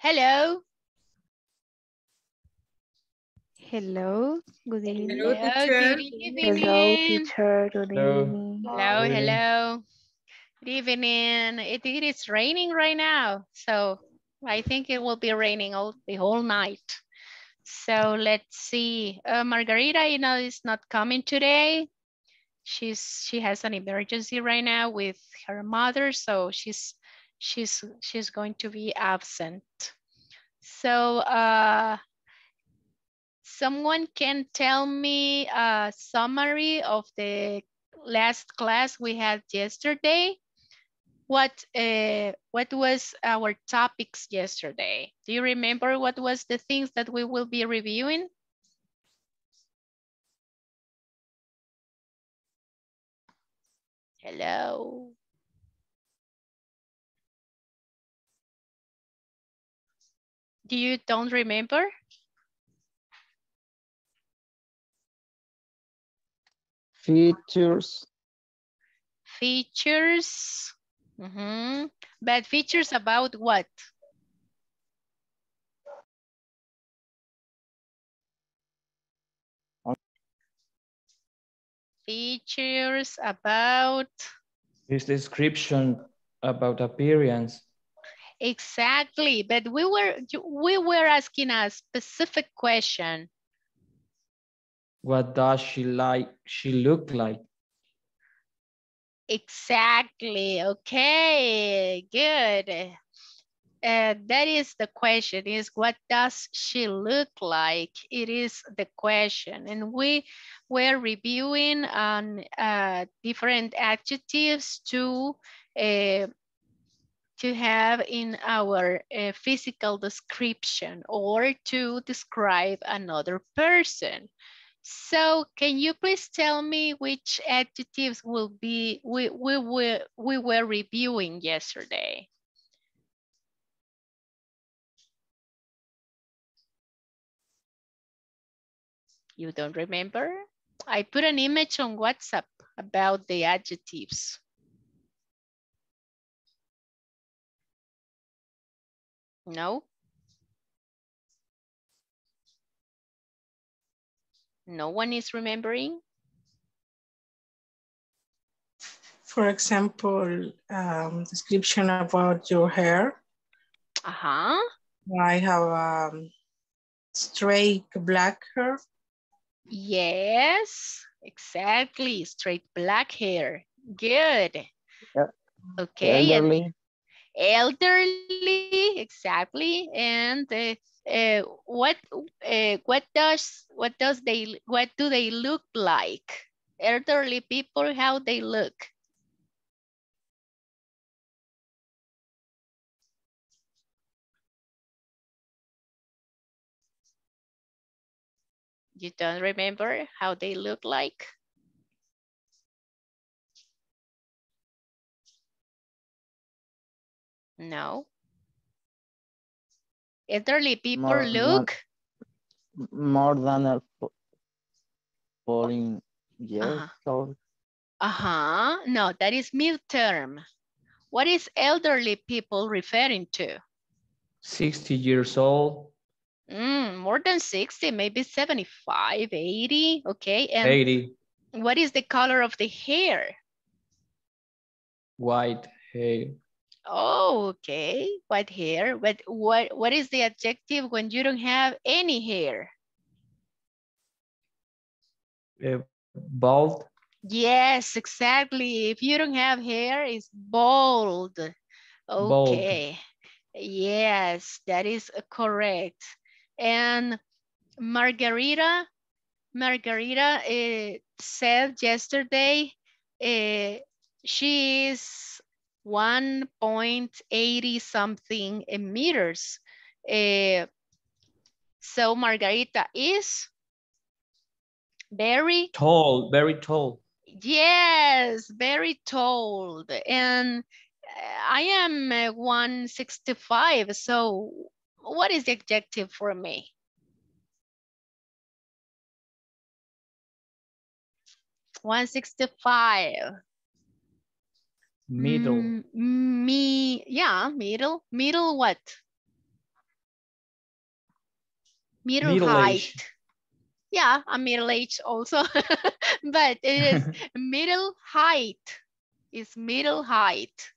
Hello. Hello, good evening. Hello, teacher. good evening. Hello, teacher, good Hello. evening. Hello, Good hello. Good evening. It, it is raining right now, so I think it will be raining all the whole night. So let's see. Uh, Margarita, you know, is not coming today. She's she has an emergency right now with her mother, so she's she's she's going to be absent. So uh, someone can tell me a summary of the last class we had yesterday? What uh, what was our topics yesterday? Do you remember what was the things that we will be reviewing? Hello. You don't remember? Features. Features. Mhm. But features about what? Features about, This description about appearance. Exactly, but we were, we were asking a specific question. What does she like? She look like? Exactly, okay, good. Uh, that is the question is what does she look like? It is the question. And we were reviewing on uh, different adjectives to, uh, to have in our uh, physical description or to describe another person. So can you please tell me which adjectives will be we, we, were, we were reviewing yesterday? You don't remember? I put an image on WhatsApp about the adjectives. No? No one is remembering? For example, um, description about your hair. Uh-huh. I have um, straight black hair. Yes, exactly. Straight black hair. Good. Yeah. Okay. and Elderly. Elderly, exactly. And uh, uh, what uh, what does what does they what do they look like? Elderly people, how they look? You don't remember how they look like? No. Elderly people More look More than a fo- fourteen years Uh-huh. old. Uh-huh. No, that is midterm. What is elderly people referring to? 60 years old, Mm, more than 60, maybe 75, 80. Okay. And 80, what is the color of the hair? white hair, Oh, okay. White hair. But what, what is the adjective when you don't have any hair? uh, bald, Yes, exactly. If you don't have hair, it's bald. Okay. Bald. Yes, that is correct. And Margarita, Margarita uh, said yesterday uh, she is 1.80 something meters. Uh, so Margarita is very tall, very tall. Yes, very tall. And uh, I am uh, 165. So what is the adjective for me? One sixty-five. Middle, Mm, me, yeah, middle. Middle what? Middle, Middle height. age. Yeah, a middle age also, but it is middle height. It's middle height.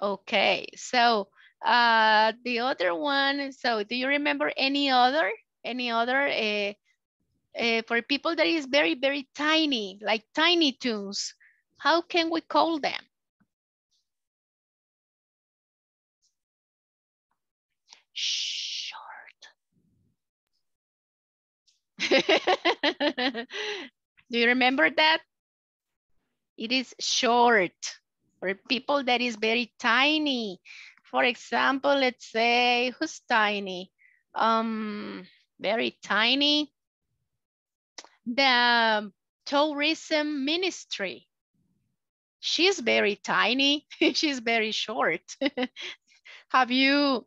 Okay, so uh, the other one, so do you remember any other, any other uh, uh, for people that is very, very tiny, like tiny toons, how can we call them? Short. Do you remember that? It is short for people that is very tiny. For example, let's say, who's tiny? Um, very tiny. The tourism ministry. She's very tiny. She's very short. Have you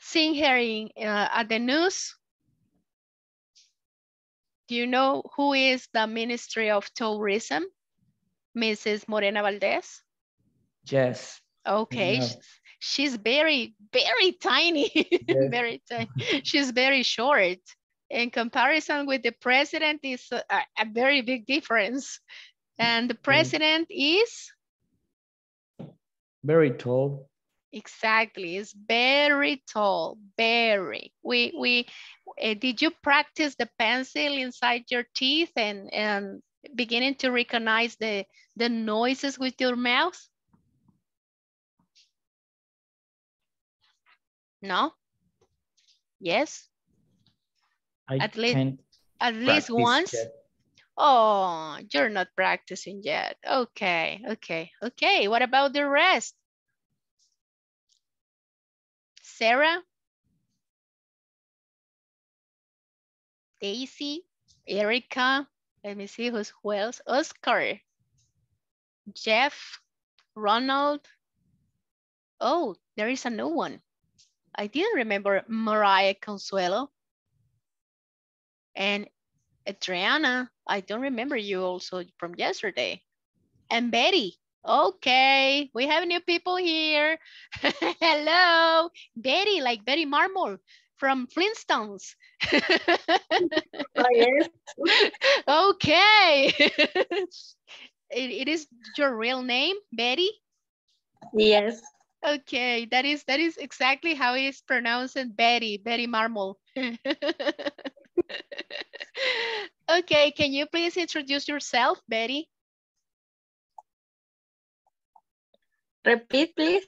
seen her in, uh, at the news? Do you know who is the Ministry of Tourism? Mrs. Morena Valdez? Yes. Okay, she's, very, very tiny, Yes. very tiny. She's very short. In comparison with the president is a, a very big difference. And the president is, Very tall. Exactly, it's very tall, very. We, we, uh, did you practice the pencil inside your teeth and, and beginning to recognize the, the noises with your mouth? No? Yes? I At least At least once? yet. Oh, you're not practicing yet. Okay, okay, okay. What about the rest? Sarah? Daisy? Erica? Let me see who's who else. Oscar? Jeff? Ronald? Oh, there is a new one. I didn't remember Mariah Consuelo. And Adriana, I don't remember you also from yesterday. And Betty, okay, we have new people here. Hello, Betty, like Betty Marmol from Flintstones. Oh, yes. okay. it, it is your real name, Betty? Yes. Okay, that is that is exactly how it is pronounced Betty, Betty Marmol. okay, can you please introduce yourself, Betty? Repeat, please.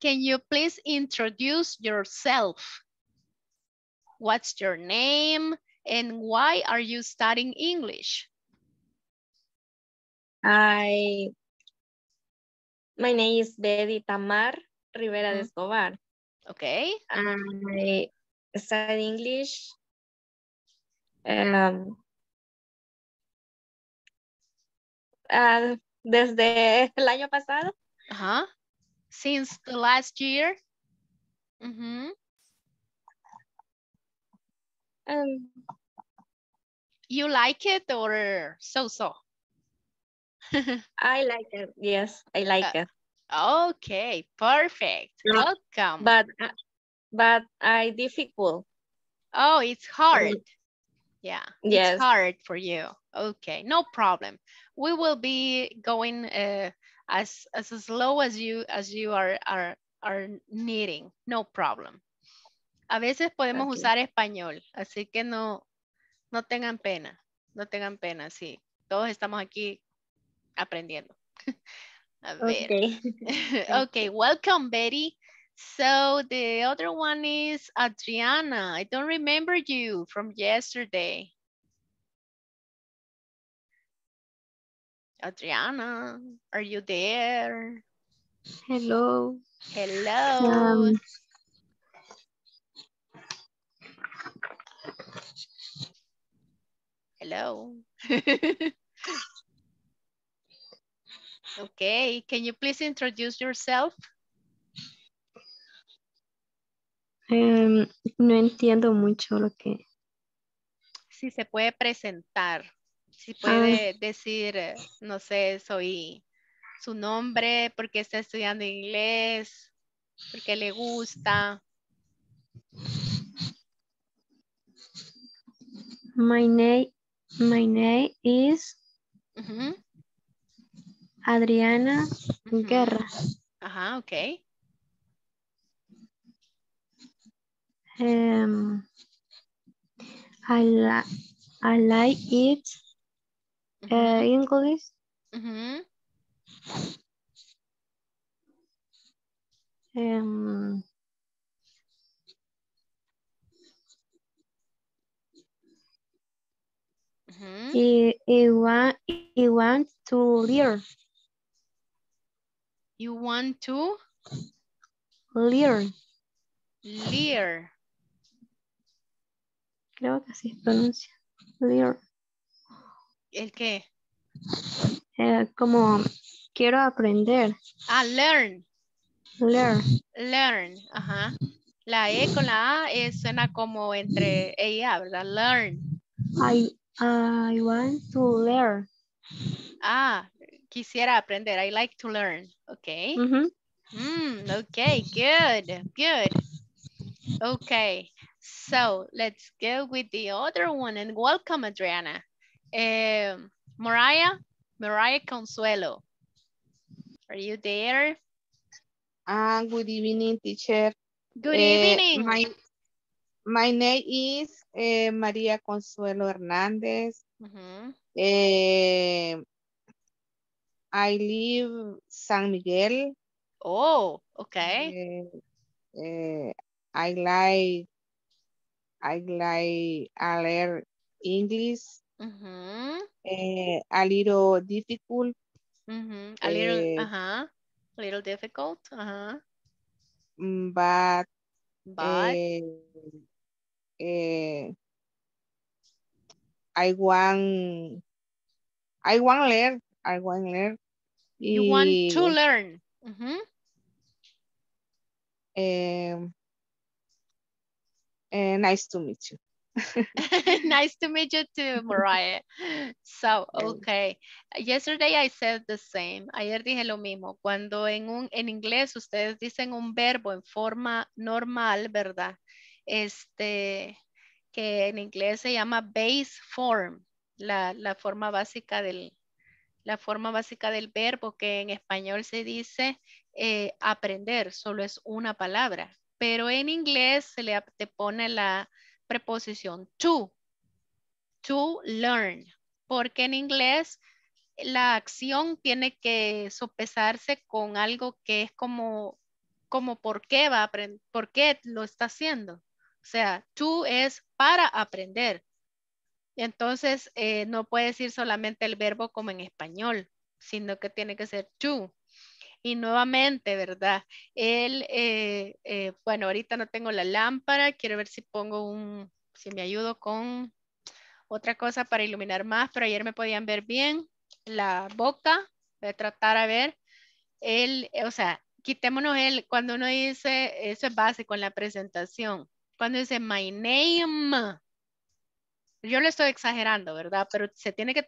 Can you please introduce yourself? What's your name and why are you studying English? I, my name is Betty Tamar Rivera de Mhm. Escobar. Okay, I study English. Um, ah, desde el año pasado. Uh-huh. Since the last year? Mm-hmm. Um, You like it or so-so? I like it. Yes, I like it. Okay, perfect. Yeah, Welcome. But, uh, but I difficult. oh, it's hard. Yeah, Yes. it's hard for you. Okay, no problem. We will be going uh, as as slow as you as you are are are needing. No problem. A veces podemos Okay. usar español, así que no no tengan pena, no tengan pena. Sí, todos estamos aquí aprendiendo. A ver. Okay. okay, welcome, Betty. So the other one is Adriana. I don't remember you from yesterday. Adriana, are you there? Hello. Hello. Um, Hello. okay, can you please introduce yourself? em, no entiendo mucho lo que. Si se puede presentar, si puede decir, eh, no sé, soy su nombre, porque está estudiando inglés, porque le gusta. My name, my name is Adriana. Guerra. Ajá, ok. Um, I, li- I like it uh, Ujú, English. ujú. Um, Ujú. I, I, want, I want to learn, You want to learn. learn. Creo que así se pronuncia. Learn. ¿El qué? Eh, como quiero aprender. Ah, learn. Learn. Learn. Ajá. La E con la A eh, suena como entre E y A, ¿verdad? Learn. I, I want to learn. Ah, quisiera aprender. I like to learn. Ok. Ujú. Mm, okay, good, good. Okay, so let's go with the other one and welcome Adriana. Um, Mariah, Mariah Consuelo. Are you there? Ah, good evening, teacher. Good Eh, evening. My, my name is eh, María Consuelo Hernández. Ujú, Eh, I live San Miguel. Oh, okay. Eh, eh, I like I like I learn English. Ujú, eh, a little difficult. ujú. A little, Eh, uh-huh. A little difficult, uh-huh. mm, but But, eh, eh, I want I want learn I want learn you want to y, learn. Ujú. eh, eh, nice to meet you. nice to meet you too, Mariah. So, okay. Yesterday I said the same. Ayer dije lo mismo. Cuando en un en inglés ustedes dicen un verbo en forma normal, ¿verdad? Este que en inglés se llama base form, la, la forma básica del la forma básica del verbo que en español se dice eh, aprender, solo es una palabra, pero en inglés se le te pone la preposición to, to learn, porque en inglés la acción tiene que sopesarse con algo que es como, como por qué va a aprender, por qué lo está haciendo. O sea, to es para aprender. Entonces, eh, no puede decir solamente el verbo como en español, sino que tiene que ser to. Y nuevamente, ¿verdad? Él, eh, eh, bueno, ahorita no tengo la lámpara, quiero ver si pongo un, si me ayudo con otra cosa para iluminar más, pero ayer me podían ver bien la boca, voy a tratar a ver, él, o sea, quitémonos el, cuando uno dice, eso es básico en la presentación, cuando dice my name, yo lo estoy exagerando, ¿verdad? Pero se tiene que,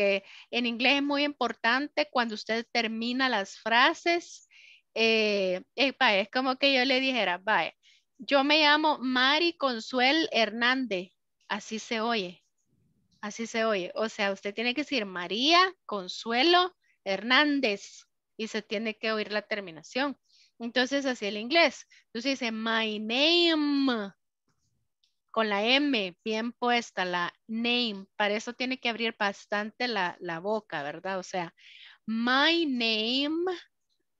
ton- que en inglés es muy importante cuando usted termina las frases. eh, eh, es como que yo le dijera, vaya, yo me llamo Mari Consuel Hernández. Así se oye. Así se oye. O sea, usted tiene que decir María Consuelo Hernández y se tiene que oír la terminación. Entonces, así el inglés. Entonces dice, my name con la M bien puesta, la name, para eso tiene que abrir bastante la, la boca, ¿verdad? O sea, my name,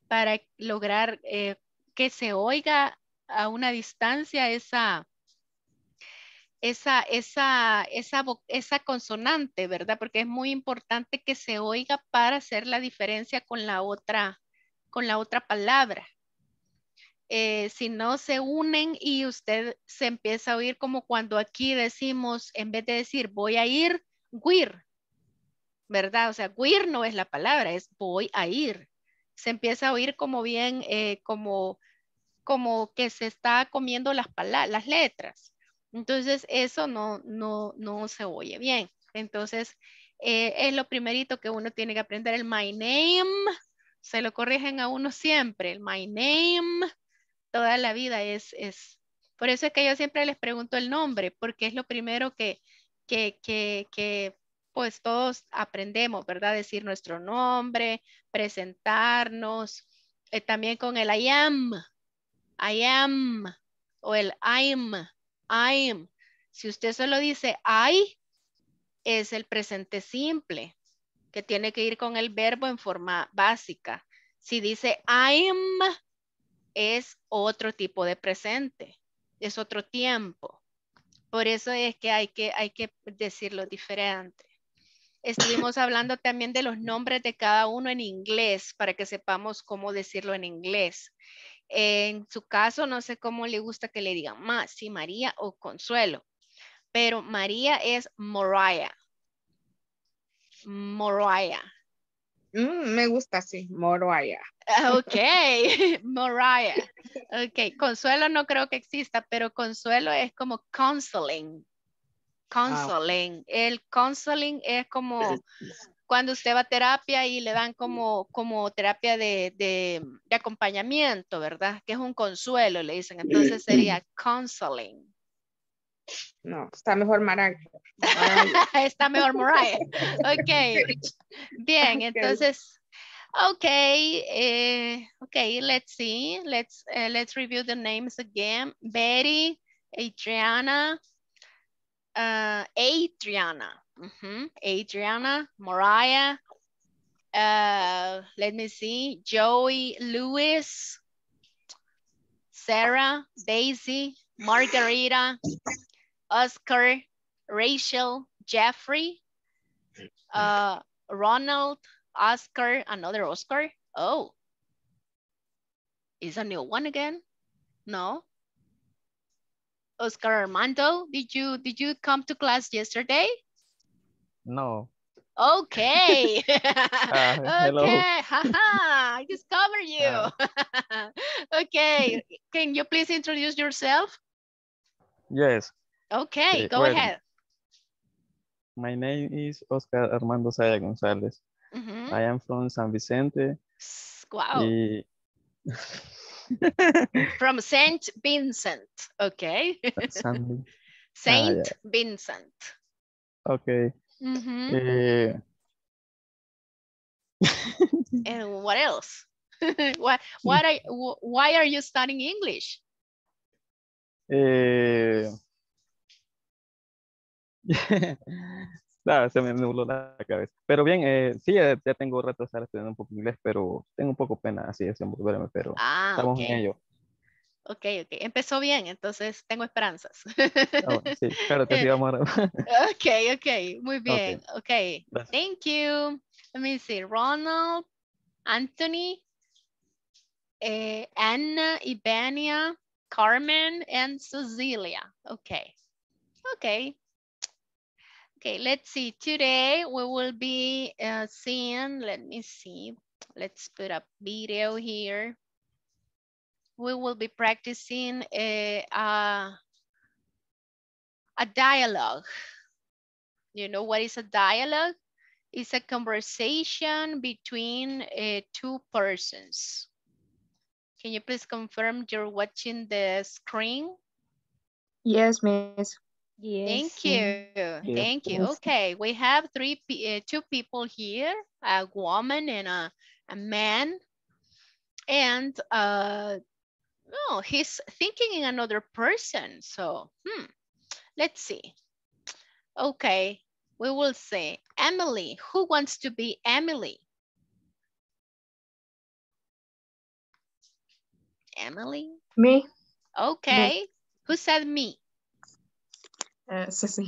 para lograr eh, que se oiga a una distancia esa, esa, esa, esa, esa consonante, ¿verdad? Porque es muy importante que se oiga para hacer la diferencia con la otra, con la otra palabra. Eh, si no se unen y usted se empieza a oír como cuando aquí decimos, en vez de decir voy a ir, guir, ¿verdad? O sea, guir no es la palabra, es voy a ir. Se empieza a oír como bien, eh, como, como que se está comiendo las las letras. Entonces, eso no, no, no se oye bien. Entonces, eh, es lo primerito que uno tiene que aprender, el my name. Se lo corrigen a uno siempre, el my name toda la vida es, es, por eso es que yo siempre les pregunto el nombre, porque es lo primero que, que, que, que pues todos aprendemos, ¿verdad? Decir nuestro nombre, presentarnos, eh, también con el I am, I am, o el I'm, I'm. Si usted solo dice I, es el presente simple, que tiene que ir con el verbo en forma básica. Si dice I'm, es otro tipo de presente, es otro tiempo. Por eso es que hay que, hay que decirlo diferente. Estuvimos hablando también de los nombres de cada uno en inglés para que sepamos cómo decirlo en inglés. En su caso, no sé cómo le gusta que le digan más, si María o Consuelo, pero María es Mariah. Mariah. Mm, me gusta así, Moroya. Ok, Mariah. Ok, Consuelo no creo que exista, pero Consuelo es como counseling. Counseling. El counseling es como cuando usted va a terapia y le dan como, como terapia de, de, de acompañamiento, ¿verdad? Que es un consuelo, le dicen. Entonces sería counseling. No, está mejor Mariah. Está mejor Mariah. Ok. Bien, entonces, okay, eh, okay, let's see. Let's uh, let's review the names again. Betty, Adriana, uh, Adriana, mm -hmm. Adriana, Mariah. Uh, let me see. Joey, Lewis, Sarah, Daisy, Margarita, Oscar, Rachel, Jeffrey, uh, Ronald, Oscar, another Oscar. Oh, is a new one again? No. Oscar Armando, did you did you come to class yesterday? No. Okay. Uh, hello. okay. I discovered you. Uh. okay. Can you please introduce yourself? Yes. Okay, Eh, go well, ahead. My name is Oscar Armando Saya Gonzalez. Mhm. I am from San Vicente. Wow. Y... From Saint Vincent. Okay. San... Saint yeah. Vincent. Okay. Mhm. Eh, And what else? what what are why are you studying English? eh, Se me nubló la cabeza. Pero bien, eh, sí, ya, ya tengo rato de estar estudiando un poco inglés, pero tengo un poco pena así de desenvolverme, pero Ah, estamos en ok. ello. Ok, ok. Empezó bien, entonces tengo esperanzas. Bueno, sí, claro que sí, vamos a... ok, ok. Muy bien. Ok. Gracias. Thank you. Let me see. Ronald, Anthony, eh, Anna, Ibania, Carmen, and Cecilia. Okay. Okay. Okay, let's see. Today we will be uh, seeing, let me see. Let's put a video here. We will be practicing a, a, a dialogue. You know what is a dialogue? It's a conversation between uh, two persons. Can you please confirm you're watching the screen? Yes, miss. Yes. Thank you. Thank you. Yes. Okay, we have three, uh, two people here, a woman and a, a man. And uh, oh, he's thinking in another person. So, hmm, let's see. Okay, we will say Emily. Who wants to be Emily? Emily? Me, Okay. Who said me? Uh, Ceci.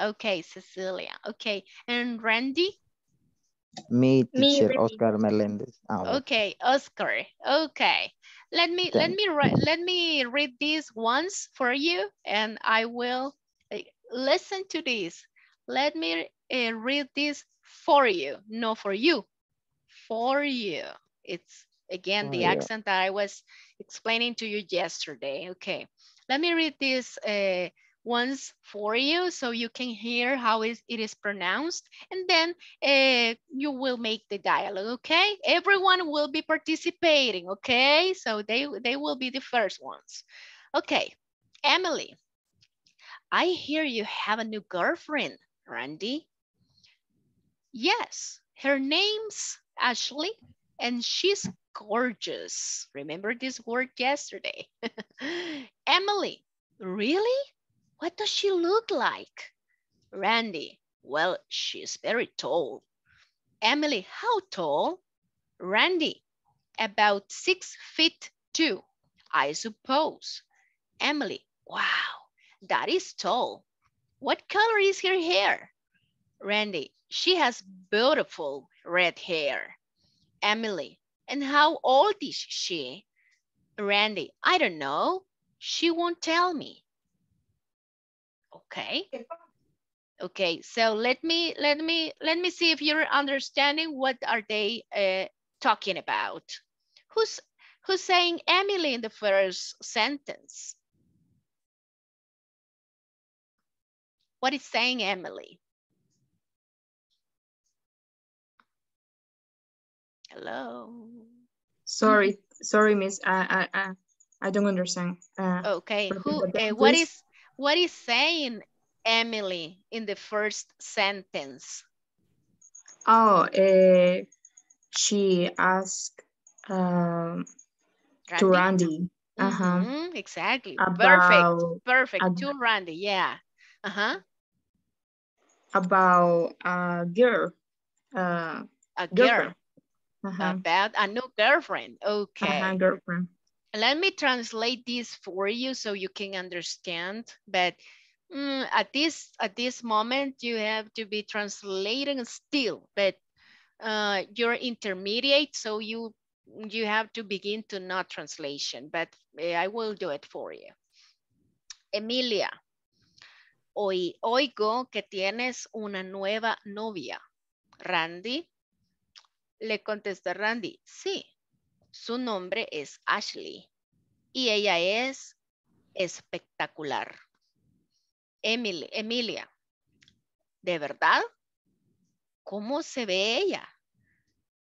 Okay, Cecilia. Okay, and Randy? Me, Me, teacher Randy. Oscar Melendez. Ah, bueno. Okay, Oscar. Okay. Let me let me let me read this once for you and I will uh, listen to this. Let me uh, read this for you, no for you. For you. It's again the For you. accent that I was explaining to you yesterday. Okay. Let me read this uh, once for you so you can hear how it is pronounced and then uh, you will make the dialogue, okay? Everyone will be participating, okay? So they, they will be the first ones. Okay, Emily, I hear you have a new girlfriend, Randy. Yes, her name's Ashley and she's gorgeous. Remember this word yesterday. Emily, really? What does she look like? Randy, well, she's very tall. Emily, how tall? Randy, about six feet two, I suppose. Emily, wow, that is tall. What color is her hair? Randy, she has beautiful red hair. Emily, and how old is she? Randy, I don't know. She won't tell me. Okay. Okay, so let me let me let me see if you're understanding what are they uh, talking about. Who's who's saying Emily in the first sentence? What is saying Emily? Hello. Sorry, sorry, Miss. I I I, I don't understand. Uh, Okay, who? Uh, what is what is saying Emily in the first sentence? Oh, uh, she asked um to Randy. Uh huh. Mhm, exactly. About Perfect. Perfect. To Randy. Yeah. Uh huh. about a girl. Uh, A girl. Uh huh. about a new girlfriend. Okay. Uh huh. Girlfriend. Let me translate this for you so you can understand. But mm, at this at this moment, you have to be translating still. But uh, you're intermediate, so you you have to begin to not translation. But eh, I will do it for you. Emilia, hoy oigo que tienes una nueva novia. Randy, le contesta Randy, sí, su nombre es Ashley y ella es espectacular. Emily, Emilia, ¿de verdad? ¿Cómo se ve ella?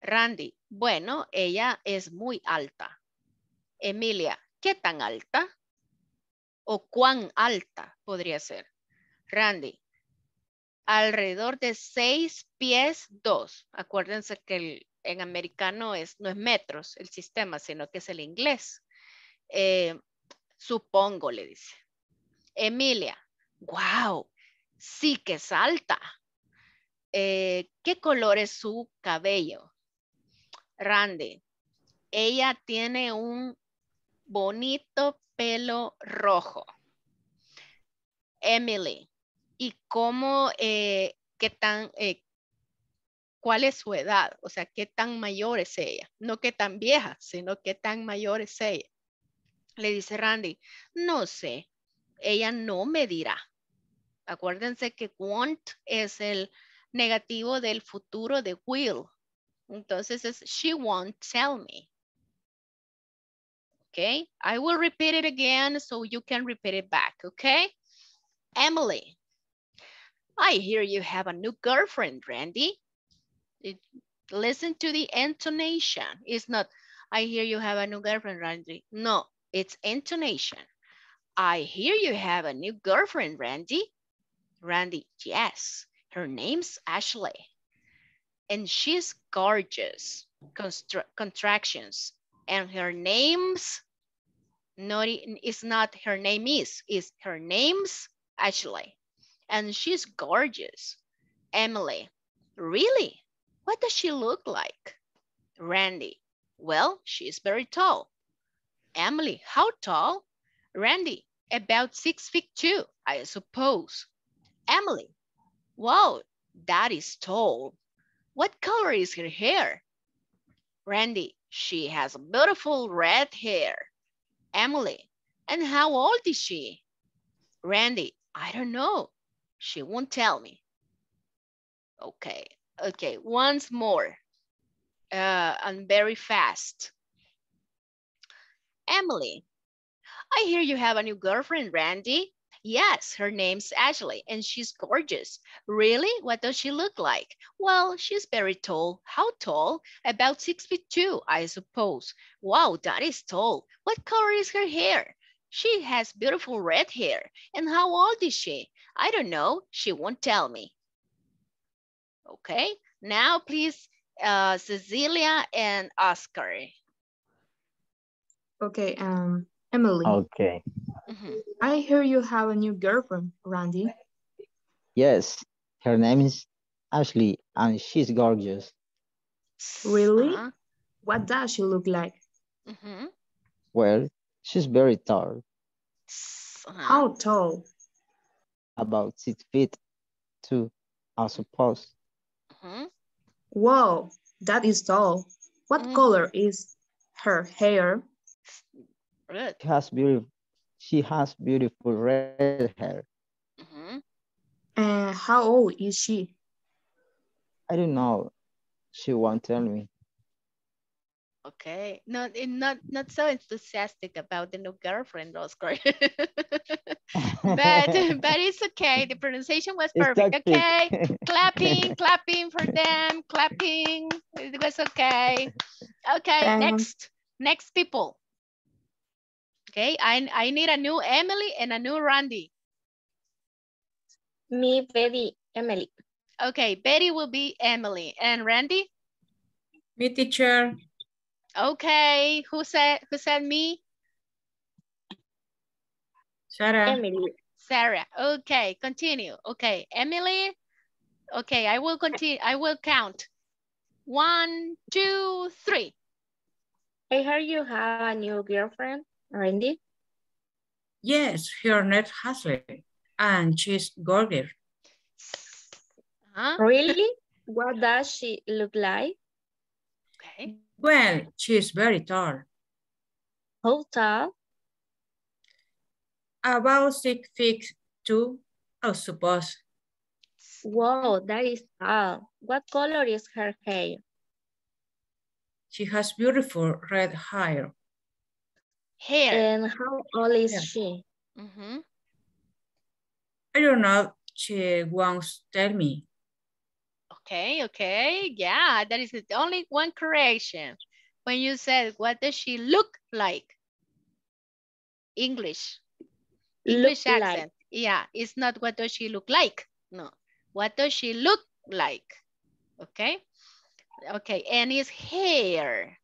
Randy, bueno, ella es muy alta. Emilia, ¿qué tan alta? ¿O cuán alta podría ser? Randy, alrededor de seis pies dos. Acuérdense que el- en americano es, no es metros el sistema, sino que es el inglés. Eh, supongo, le dice. Emilia, wow, sí que es alta. Eh, ¿Qué color es su cabello? Randy, ella tiene un bonito pelo rojo. Emily, ¿y cómo, eh, qué tan, cuál es su edad? O sea, ¿qué tan mayor es ella? No qué tan vieja, sino qué tan mayor es ella. Le dice Randy, no sé, ella no me dirá. Acuérdense que won't es el negativo del futuro de will. Entonces es she won't tell me. Okay, I will repeat it again so you can repeat it back, okay? Emily, I hear you have a new girlfriend, Randy. It- listen to the intonation. It's not, I hear you have a new girlfriend, Randy. No, it's intonation. I hear you have a new girlfriend, Randy. Randy, yes, her name's Ashley. And she's gorgeous. Constra- contractions. And her name's not, it's not her name is, is her name's Ashley. And she's gorgeous. Emily, really? What does she look like? Randy, well, she's very tall. Emily, how tall? Randy, about six feet two, I suppose. Emily, wow, that is tall. What color is her hair? Randy, she has beautiful red hair. Emily, and how old is she? Randy, I don't know. She won't tell me. Okay, okay, once more. Uh, and very fast. Emily, I hear you have a new girlfriend, Randy. Yes, her name's Ashley and she's gorgeous. Really? What does she look like? Well, she's very tall. How tall? About six feet two, I suppose. Wow, that is tall. What color is her hair? She has beautiful red hair. And how old is she? I don't know. She won't tell me. Okay, now please, uh, Cecilia and Oscar. Okay, um, Emily, Okay. Mhm. I hear you have a new girlfriend, Randy. Yes, her name is Ashley and she's gorgeous. Really? Uh-huh. What does she look like? Mhm. Well, she's very tall, Uh-huh. How tall? about six feet two, I suppose. Whoa, that is tall. What Mm. color is her hair? Red. She has beautiful, she has beautiful red hair. Mhm. And how old is she? I don't know. She won't tell me. Okay, not eh, not not so enthusiastic about the new girlfriend, Oscar. but but it's okay. The pronunciation was perfect. Okay, clapping, clapping for them, clapping. It was okay. Okay, Um, next, next people. Okay, I I need a new Emily and a new Randy. Me, Betty, Emily. Okay, Betty will be Emily and Randy. Me teacher. Okay, who said who said me? Sarah. Emily. Sarah. Okay, continue. Okay, Emily. Okay, I will continue. I will count. One, two, three. I heard you have a new girlfriend, Randy. Yes, her name Hasley. And she's gorgeous. Huh? Really? What does she look like? Okay. she is very tall. How tall? About six feet two, I suppose. Wow, that is tall. What color is her hair? She has beautiful red hair. Hair. And how old is Yeah. she? Mhm. I don't know. She won't tell me. Okay, okay. Yeah, that is the only one correction. When you said, what does she look like? English. English Look like. accent. Yeah, it's not what does she look like? No. What does she look like? Okay. Okay, and it's hair.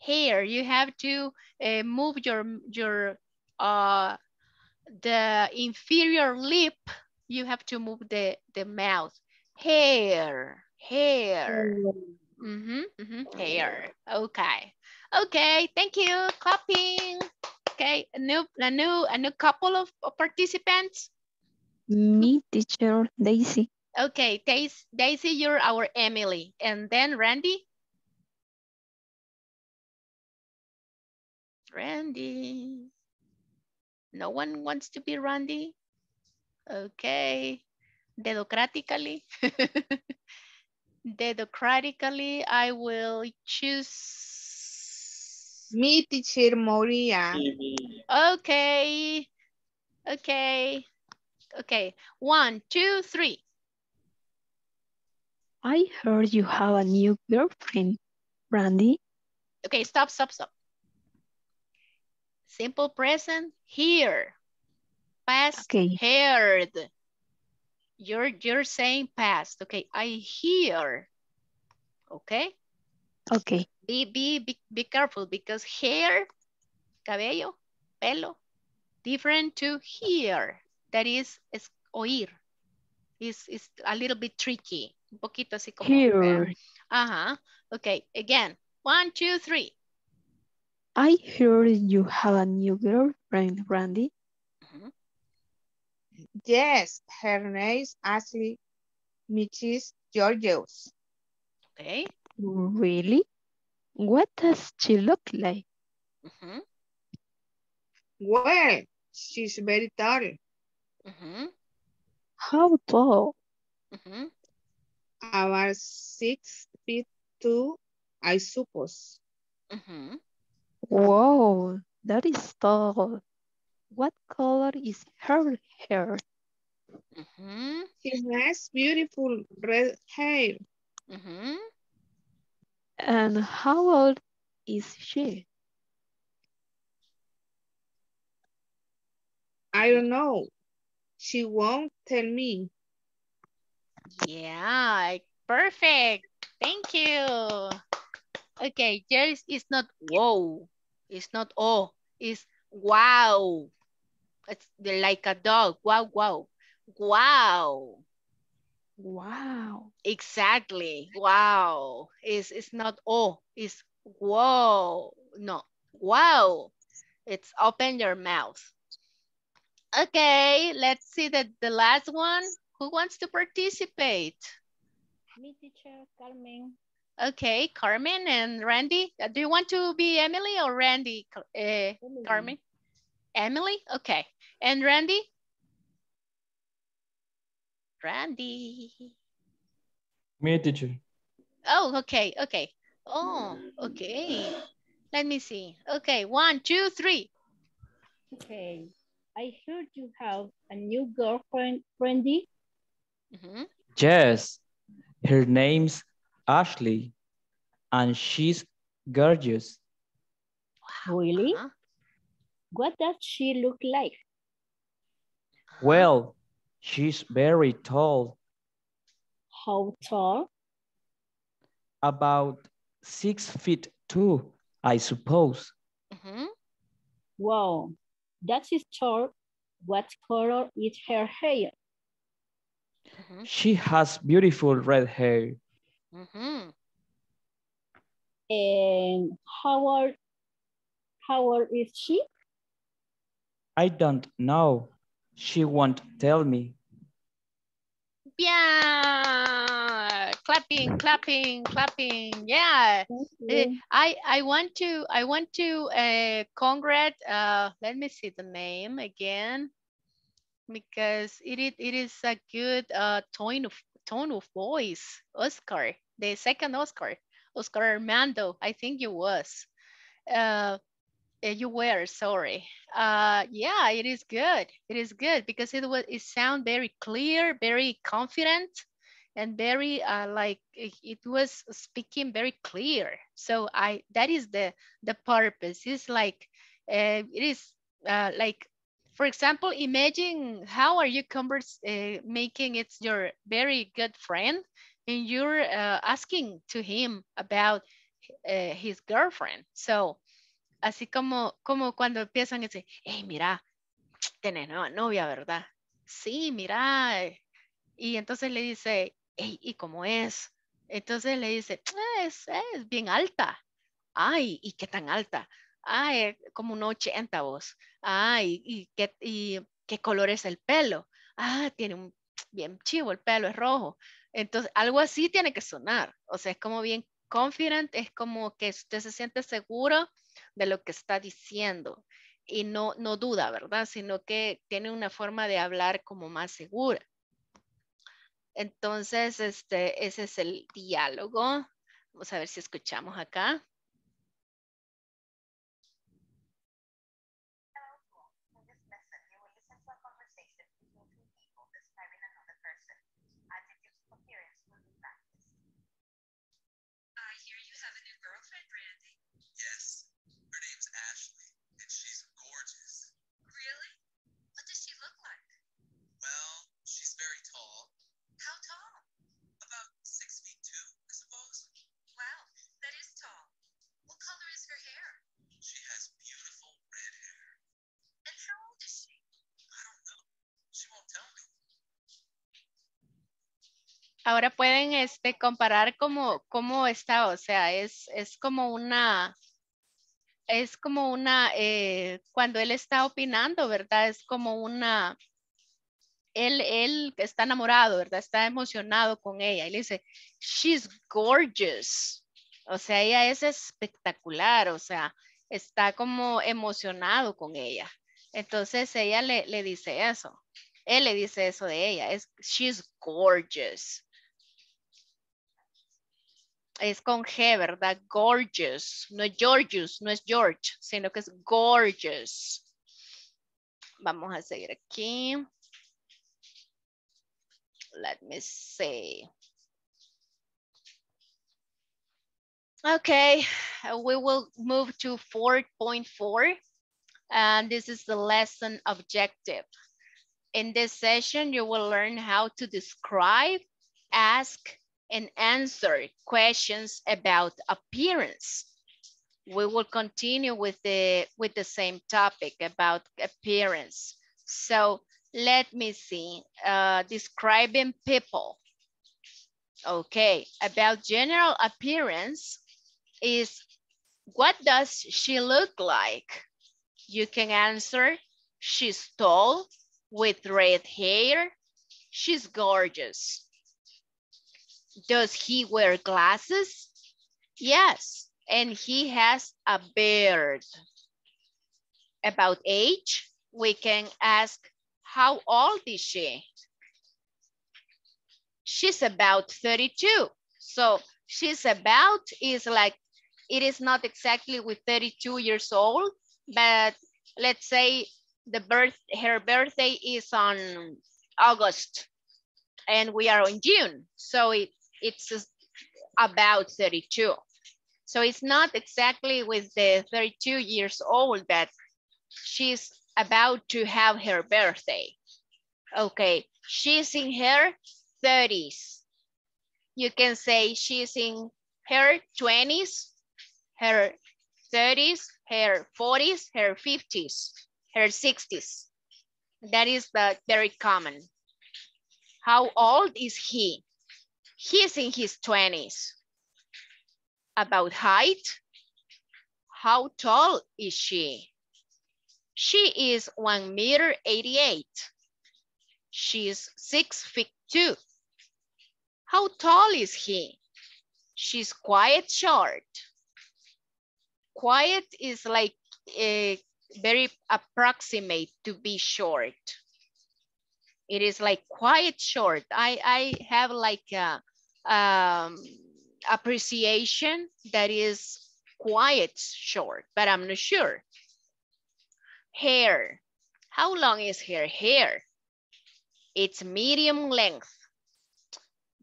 Hair, you have to uh, move your, your, uh, the inferior lip, you have to move the, the mouth. Hair, hair. Mm-hmm, mm-hmm, hair. Okay. Okay, thank you. Clapping. Okay, a new, a new, a new couple of of participants. Me, teacher Daisy. Okay, Daisy, Daisy, you're our Emily. And then Randy? Randy. No one wants to be Randy? Okay. Democratically. Democratically, I will choose. Me, teacher Maria. Okay. Okay. Okay. One, two, three. I heard you have a new girlfriend, Brandy. Okay, stop, stop, stop. Simple present, here. Past, Okay. heard. You're, you're saying past. Okay, I hear. Okay, Okay. be, be, be, be careful because hair, cabello, pelo, different to hear. That is, es oír. Is, is a little bit tricky. Un poquito así como. Here. Eh, ajá. Okay, again. One, two, three. I heard you have a new girlfriend, Randy. Yes, her name is Ashley Mrs. Georgios. Okay. Really? What does she look like? Mhm, Well, she's very tall. mhm, How tall? mhm. About six feet two, I suppose. Mhm. Whoa, that is tall. What color is her hair? Mhm, She has beautiful red hair. mhm. And how old is she? I don't know. She won't tell me. Yeah, perfect. Thank you. Okay, there is not whoa. It's not oh. It's wow. It's like a dog. Wow, wow. Wow. Wow. Exactly. Wow. It's, it's not oh. It's whoa. No. Wow. It's open your mouth. Okay, let's see the, the last one. Who wants to participate? Me, teacher, Carmen. Okay, Carmen and Randy. Uh, Do you want to be Emily or Randy, uh, Carmen? Emily? Okay. And Randy? Randy. Me, teacher. Oh, okay, okay. Oh, okay. Let me see. Okay, one, two, three. Okay. I heard you have a new girlfriend, Brandy. Mhm. Yes, her name's Ashley, and she's gorgeous. Really? Uh-huh. What does she look like? Well, she's very tall, How tall? about six feet two, I suppose. Mhm. Wow, that is tall. What color is her hair? Mhm. She has beautiful red hair. Mhm. And how old, how old is she? I don't know. She won't tell me. Yeah, clapping, clapping, clapping. Yeah, Thank Eh. I I want to I want to uh, congrat. Uh, let me see the name again, because it is it is a good uh tone of tone of voice. Oscar, the second Oscar, Oscar Armando. I think it was. Uh, you were sorry. Uh, yeah, it is good. It is good because it was it sound very clear, very confident, and very uh, like it, was speaking very clear. So I that is the the purpose. It's like uh, it is uh, like for example, imagine how are you converse uh, making it's your very good friend and you're uh, asking to him about uh, his girlfriend. So así como, como cuando empiezan a decir, hey, mira, tenés nueva novia, ¿verdad? Sí, mira. Y entonces le dice, hey, ¿y cómo es? Entonces le dice, "Ah, es, es bien alta. Ay, ¿y qué tan alta? Ay, como un 80 vos. Ay, ¿y qué, y qué color es el pelo? Ah, tiene un bien chivo, el pelo es rojo. Entonces, algo así tiene que sonar. O sea, es como bien confident, es como que usted se siente seguro de lo que está diciendo y no, no duda, ¿verdad? Sino que tiene una forma de hablar como más segura. Entonces, este, ese es el diálogo. Vamos a ver si escuchamos acá. I hear you have a new girlfriend, Randy. Yes, her name's Ashley, and she's gorgeous. Really? What does she look like? Well, she's very tall. How tall? About six feet two, I suppose. Wow, that is tall. What color is her hair? She has beautiful red hair. And how old is she? I don't know. She won't tell me. Ahora pueden este, comparar cómo, cómo está, o sea, es, es como una, es como una, eh, cuando él está opinando, ¿verdad? Es como una, él, él está enamorado, ¿verdad? Está emocionado con ella y le dice, she's gorgeous. O sea, ella es espectacular, o sea, está como emocionado con ella. Entonces ella le, le dice eso. Él le dice eso de ella, es she's gorgeous. Es con G, ¿verdad? Gorgeous. No es Georgius, no es George, sino que es gorgeous. Vamos a seguir aquí. Let me see. Okay, we will move to 4.4. And this is the lesson objective. In this session, you will learn how to describe, ask, and answer questions about appearance. We will continue with the, with the same topic about appearance. So let me see, uh, describing people. Okay, about general appearance is what does she look like? You can answer, she's tall with red hair. She's gorgeous. Does he wear glasses? Yes, and he has a beard. About age, we can ask, how old is she? She's about 32. So she's about is like, it is not exactly with 32 years old, but let's say the birth, her birthday is on August and we are on June. So it, it's about 32. So it's not exactly with the 32 years old that she's about to have her birthday. Okay, she's in her 30s. You can say she's in her 20s, her 30s, her 40s, her 50s, her 60s. That is the very common. How old is he? He's in his 20s. About height, how tall is she? She is one meter 88. She's six feet two. How tall is he? She's quite short. Quiet is like a very approximate to be short. It is like quite short. I, I have like a um, appreciation that is quite short, but I'm not sure. Hair. How long is her hair? It's medium length.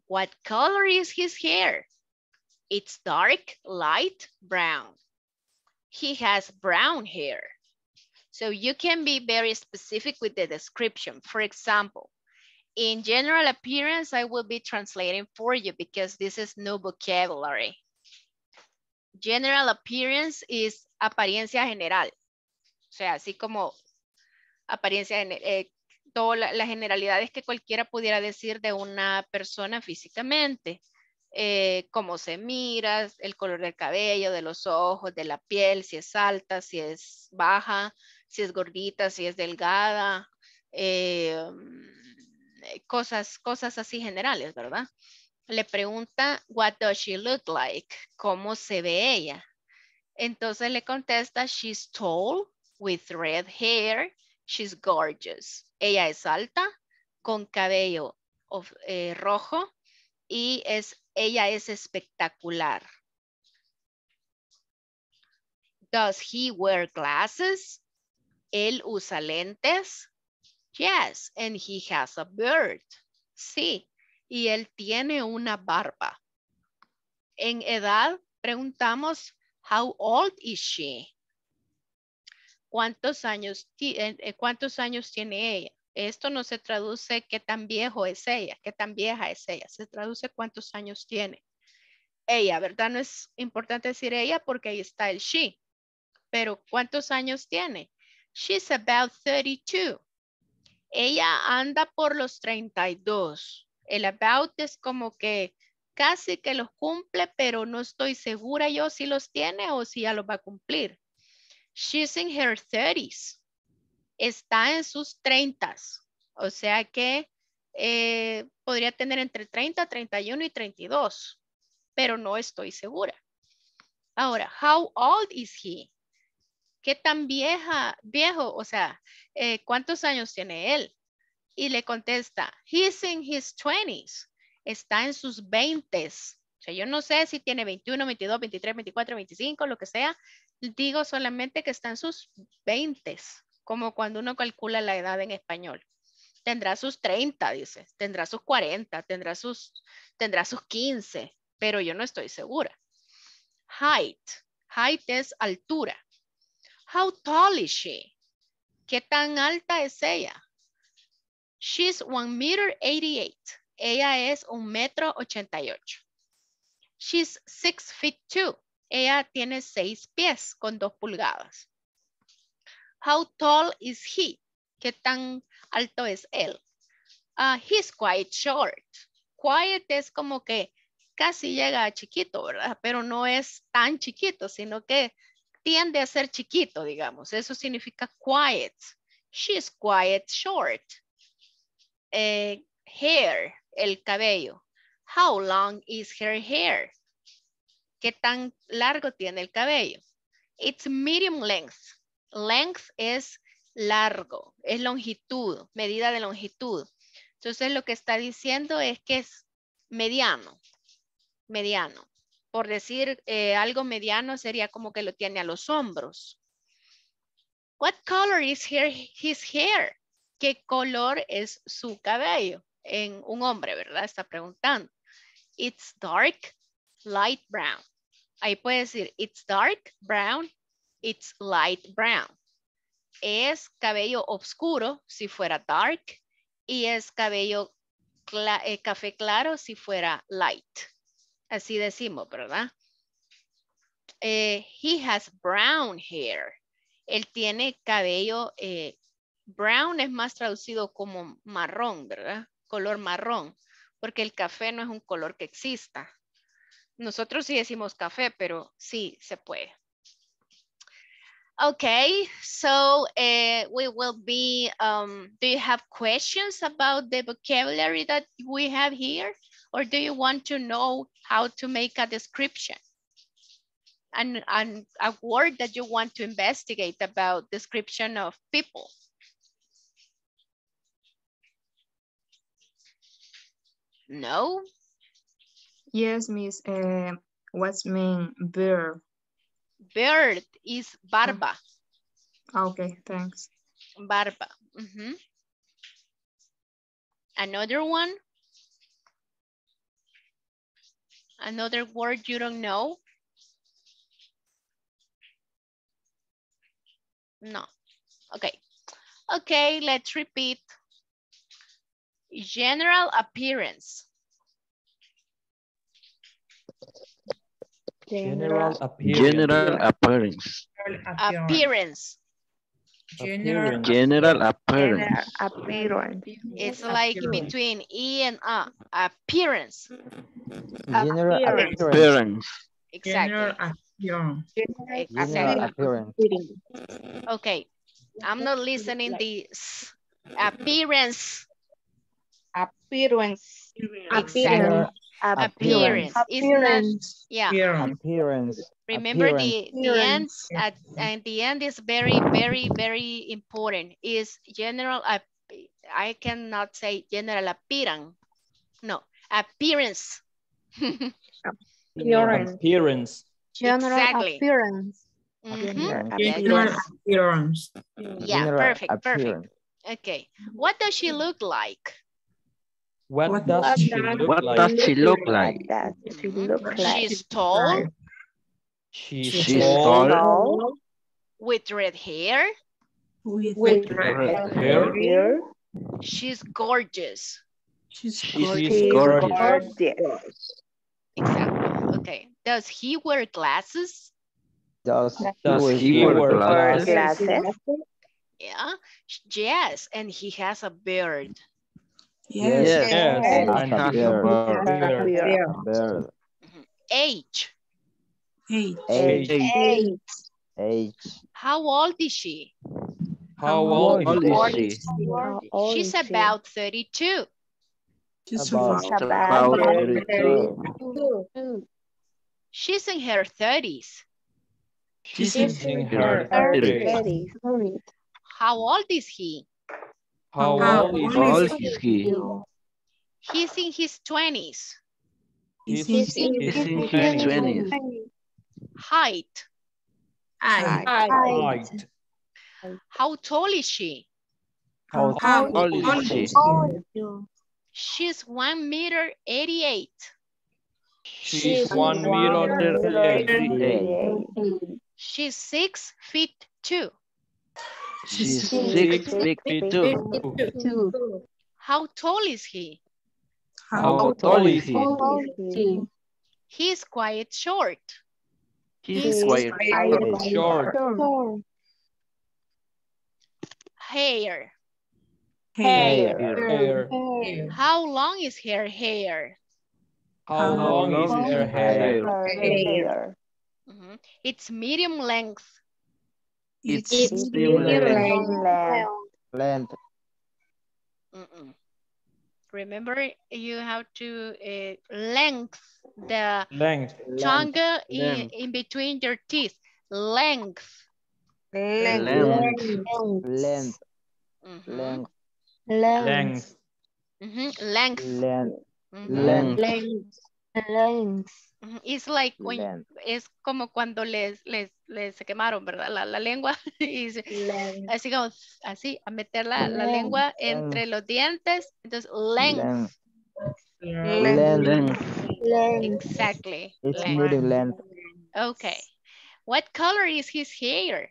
What color is his hair? It's dark, light brown. He has brown hair. So you can be very specific with the description. For example, in general appearance, I will be translating for you because this is no vocabulary. General appearance is apariencia general. O sea, así como apariencia, eh, todas las generalidades que cualquiera pudiera decir de una persona físicamente. Eh, cómo se mira, el color del cabello, de los ojos, de la piel, si es alta, si es baja, si es gordita, si es delgada, eh, cosas, cosas así generales, ¿verdad? Le pregunta, what does she look like? ¿Cómo se ve ella? Entonces le contesta, she's tall, with red hair. She's gorgeous. Ella es alta, con cabello eh, rojo y es, ella es espectacular. Does he wear glasses? Él usa lentes. Yes, and he has a beard. Sí, y él tiene una barba. En edad, preguntamos, how old is she? ¿Cuántos años, eh, ¿Cuántos años tiene ella? Esto no se traduce qué tan viejo es ella, qué tan vieja es ella. Se traduce cuántos años tiene. Ella, ¿verdad? No es importante decir ella porque ahí está el she. Pero ¿cuántos años tiene? She's about 32. Ella anda por los 32. El about es como que casi que los cumple, pero no estoy segura yo si los tiene o si ya los va a cumplir. She's in her 30s. Está en sus 30s. O sea que eh, podría tener entre 30, 31 y 32. Pero no estoy segura. Ahora, how old is he? ¿Qué tan vieja, viejo? O sea, eh, ¿cuántos años tiene él? Y le contesta, he's in his 20s. Está en sus 20s. O sea, yo no sé si tiene 21, 22, 23, 24, 25, lo que sea, Digo solamente que está en sus 20, como cuando uno calcula la edad en español. Tendrá sus 30, dice, tendrá sus 40, tendrá sus, tendrá sus 15, pero yo no estoy segura. Height. Height es altura. How tall is she? ¿Qué tan alta es ella? She's 1 meter 88. Ella es un metro 88. She's 6 feet 2. Ella tiene 6 pies con 2 pulgadas. How tall is he? ¿Qué tan alto es él? Ah, he's quite short. Quiet es como que casi llega a chiquito, ¿verdad? Pero no es tan chiquito, sino que tiende a ser chiquito, digamos. Eso significa quiet. She's quite short. Eh, hair, el cabello. How long is her hair? ¿Qué tan largo tiene el cabello? It's medium length. Length es largo, es longitud, medida de longitud. Entonces lo que está diciendo es que es mediano, mediano. Por decir eh, algo mediano sería como que lo tiene a los hombros. What color is his hair? ¿Qué color es su cabello? En un hombre, ¿verdad? Está preguntando. It's dark, light brown. Ahí puede decir, it's dark, brown, it's light brown. Es cabello oscuro si fuera dark y es cabello eh, café claro si fuera light. Así decimos, ¿verdad? Eh, he has brown hair. Él tiene cabello, eh, brown es más traducido como marrón, ¿verdad? Color marrón, porque el café no es un color que exista. Nosotros sí decimos café, pero sí se puede. Okay, so uh, we will be, um, do you have questions about the vocabulary that we have here? Or do you want to know how to make a description? And, and a word that you want to investigate about description of people. No? Yes, Miss. Uh, what's mean bird? Bird is barba. Okay, thanks. Barba. Mm -hmm. Another one? Another word you don't know? No. Okay. Okay, let's repeat. General appearance. General appearance. General appearance. Appearance. General, General appearance. Appearance. It's like between E and A. Appearance. General appearance. Appearance. general Exactly. appearance. General Exactly. appearance. Okay. I'm not listening this. Appearance. Appearance. Exactly. Appearance. It's not, yeah. Appearance. Appearance. Remember the, the end Appearance. at and the end is very, very, very important. Is general ap- I cannot say general appearance. No, appearance. Appearance. Appearance. General Exactly. appearance. Mm-hmm. General Yes, General yes. appearance. Yeah, General perfect, perfect. Okay. What does she look like? What, What does does she look What like? does she look like? That she look like. She's tall She's, She's tall, tall, with red hair. With, with Red hair. hair. She's gorgeous. She's She's gorgeous. gorgeous. Exactly. Okay. Does he wear glasses? Does Does wear he wear glasses? glasses? Glasses. Yeah. Yes. And he has a beard. Yes. Yes, Yes. and Has a has a beard. beard. Beard. Beard. Age. Age. Age. Age. How old is she? How old How old is is she? she? Old She's is she? about 32. About About About 32. 32. She's in her 30s. She's She's in in her her 30s. 30s. How old is he? How How old is How old old he? is he? He's in his 20s. He's, He's in he's He's in in his 20s. 20s. Height. I. Height. How tall is she? How How How old old is she? is she? She's 1 meter 88. She's one meter thirty-eight. Thirty-eight. She's 6 feet 2. She's six feet two. Two. How tall is he? How tall is he? Two. He's quite short. He's quite Short. Hair. Hair. Hair. How long is her hair? How long is her hair? Hair. Mhm. It's medium length. It's It's medium medium length. length. Length. Mm-mm. Remember, you have to uh, length the Length. tongue in, Length. in between your teeth. Length. Length. Length. Length. Length. Length. Mhm. Length. Length. Mhm. Length. Length. Length. It's like when, es como cuando les, les, les se quemaron, ¿verdad? La, la lengua. y se- así como, así, a meter la, la lengua entre los dientes. Entonces, length. Length. Length. Length. Exactly. It's length. medium length. Okay. What color is his hair?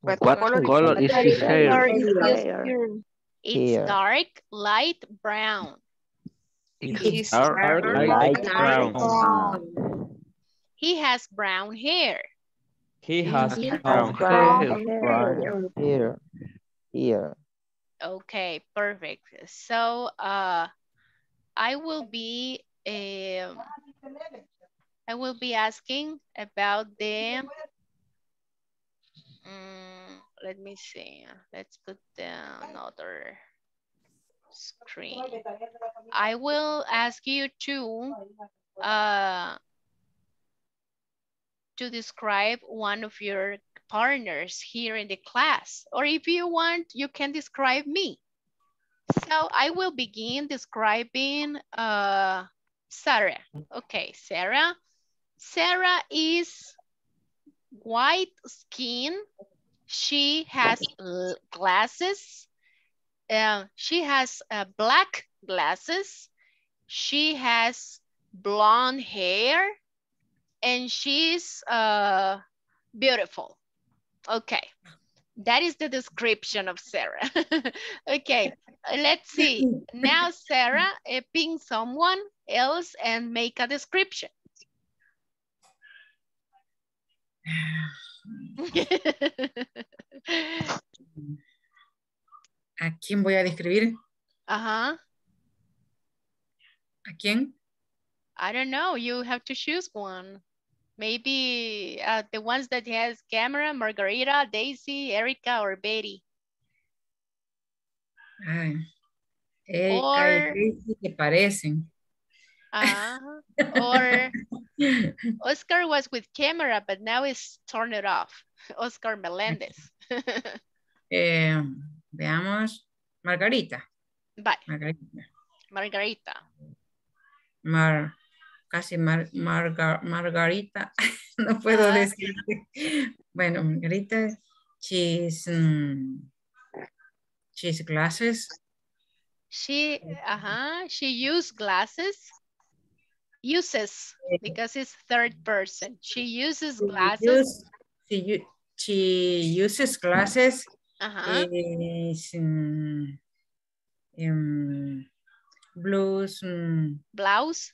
What color is his hair? Hair. It's Hair. dark, light brown. It's dark, Light light brown. He has brown hair. He has Brown brown hair. Brown. Here. Here. Okay, perfect. So uh, I will be um, I will be asking about the mm, let me see. Let's put the another screen. I will ask you to uh, to describe one of your partners here in the class. Or if you want, you can describe me. So I will begin describing uh, Sarah. Okay, Sarah. Sarah is white skin. She has glasses. Uh, she has uh, black glasses. She has blonde hair and she's uh, beautiful. Okay, that is the description of Sarah. okay, let's see. Now, Sarah, uh, ping someone else and make a description. ¿A quién voy a describir? uh-huh. ¿A quién? I don't know. You have to choose one. Maybe uh, the ones that has camera, Margarita, Daisy, Erica, or Betty. Ay, Erika Or- y Daisy se parecen. Uh, or Oscar was with camera, but now it's turned it off. Oscar Melendez. Eh, veamos. Margarita. Bye, Margarita. Margarita. Mar, casi Mar, Marga- Margarita. no puedo Ah. decir. Bueno, Margarita. She's, mm, she's glasses. She, uh-huh, she used glasses. Uses, because it's third person. She uses She glasses. use- she, she uses glasses. Uh-huh. Is, mm, em, blues, mm, Blouse,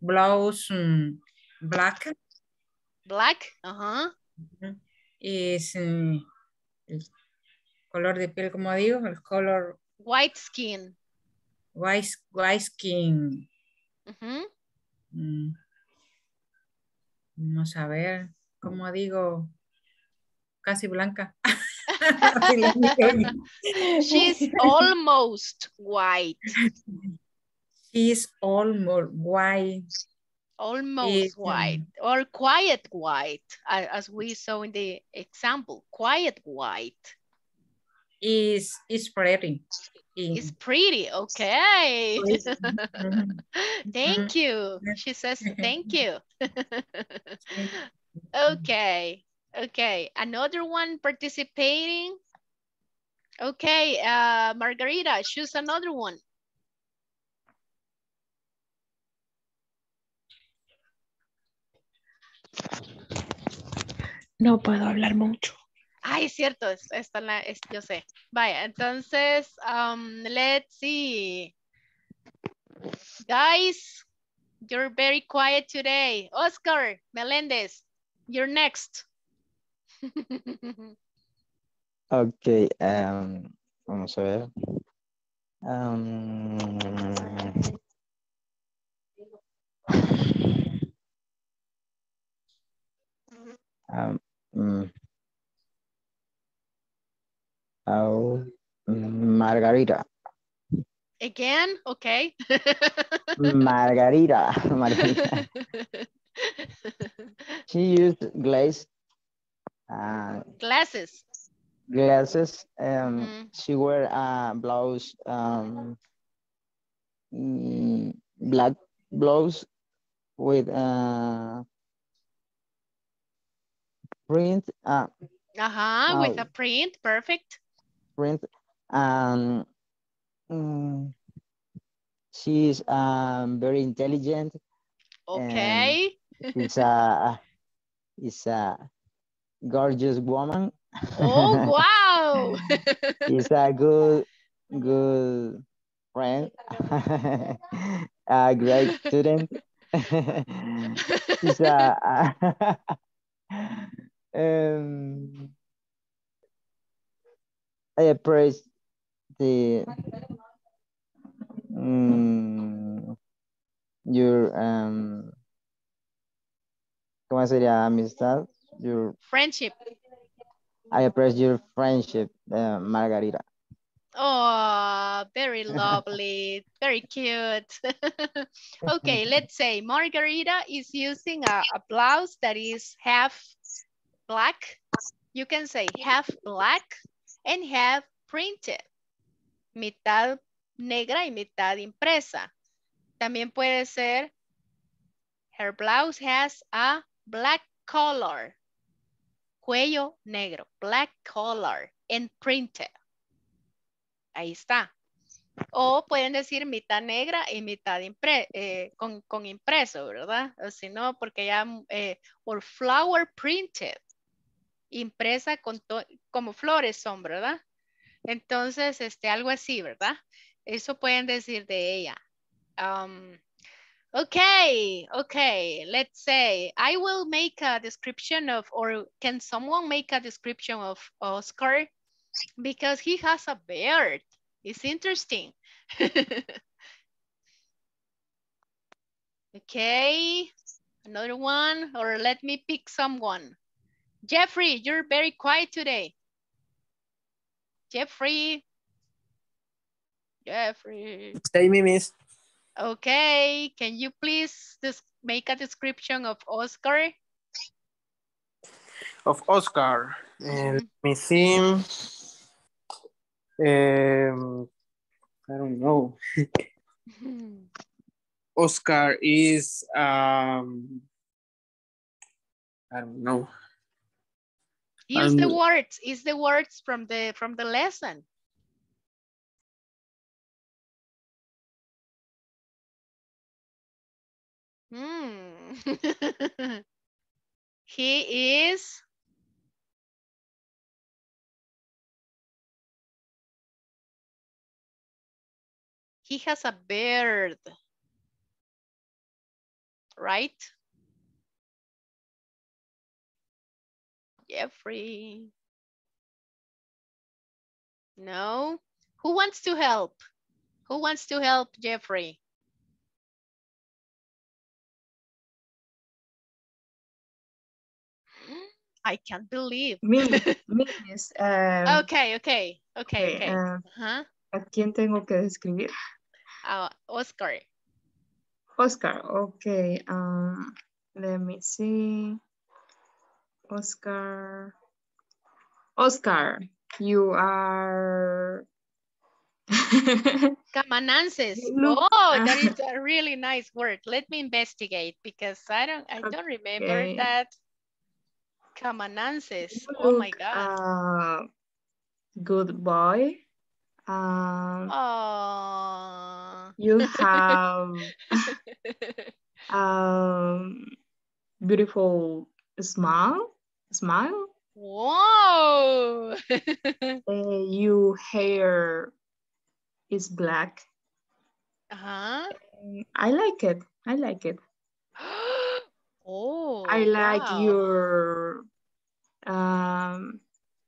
blouse, mm, black. black. Uh-huh. Es mm, el color de piel, como digo, el color White skin. white, white skin. Ujú. Mm. Vamos a ver, como digo, casi blanca. She's almost white. She's almost white. Almost Is, white or quiet white, as we saw in the example. Quiet white Is is pretty. It's pretty. Okay. Mhm. Thank you. She says thank you. okay. Okay. Another one participating. Okay. Uh, Margarita, choose another one. No puedo hablar mucho. Ay, cierto, es- la, es- yo sé. Vaya, entonces, um, let's see. Guys, you're very quiet today. Oscar Melendez, you're next. Ok, um, vamos a ver. Um, um, mm, oh, Margarita. Again, okay. Margarita. Margarita. She used glaze uh, Glasses. glasses. Um, Mhm. She wear a blouse, um, mm, black blouse with uh, print, uh, with Oh. a print, perfect. print, and mm, she's um, very intelligent. Okay. It's a, it's a gorgeous woman. Oh, wow. He's a good, good friend, a great student. He's a, um, I appraise the mm, your um, ¿cómo sería amistad? Your Friendship. I appreciate your friendship, uh, Margarita. Oh, very lovely, very cute. okay, let's say Margarita is using a, a blouse that is half black. You can say half black and half printed. Mitad negra y mitad impresa. También puede ser her blouse has a black color. Cuello negro, black color and printed. Ahí está. O pueden decir mitad negra y mitad eh, con, con impreso, ¿verdad? O si no, porque ya, eh, or flower printed, impresa con como flores son, ¿verdad? Entonces, este, algo así, ¿verdad? Eso pueden decir de ella. Um, okay, okay, let's say I will make a description of, or can someone make a description of Oscar? Because he has a beard. It's interesting. okay, another one, or let me pick someone. Jeffrey, you're very quiet today. Jeffrey. Jeffrey. Say me, miss. Okay, can you please just make a description of Oscar? Of Oscar. And let me see. Um, I don't know. Oscar is, um, I don't know. Use the Um, words, use the words from the from the lesson. Hmm. he is he has a beard. Right? Jeffrey. No. Who wants to help? Who wants to help Jeffrey? I can't believe. Me, me, miss. Um, Okay, okay, okay, okay. ah, Ajá. ¿A quién tengo que describir? Ah, Oscar. Oscar, okay. Um, let me see. Oscar. Oscar, you are. Camanances. Oh, that is a really nice word. Let me investigate because I don't I don't remember Okay. that. Camanances. Oh my god. uh, good boy. Um, Oh. you have um beautiful smile. Smile. Whoa. Uh, your hair is black. uh-huh. I like it. I like it. Oh, I like wow. your um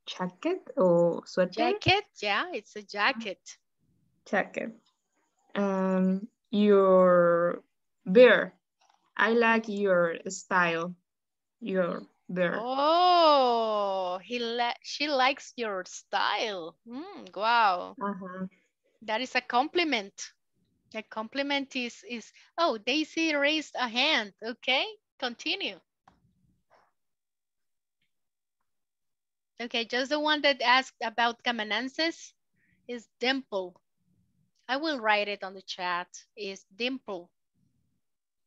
jacket or sweater. jacket. Yeah, it's a jacket. Jacket. Um, your beard. I like your style. Your beard. Oh, he li she likes your style. Mm, wow. Uh-huh. That is a compliment. A compliment is, is, oh, Daisy raised a hand. Okay, continue. Okay, just the one that asked about camanances is Dimple. I will write it on the chat. Is Dimple.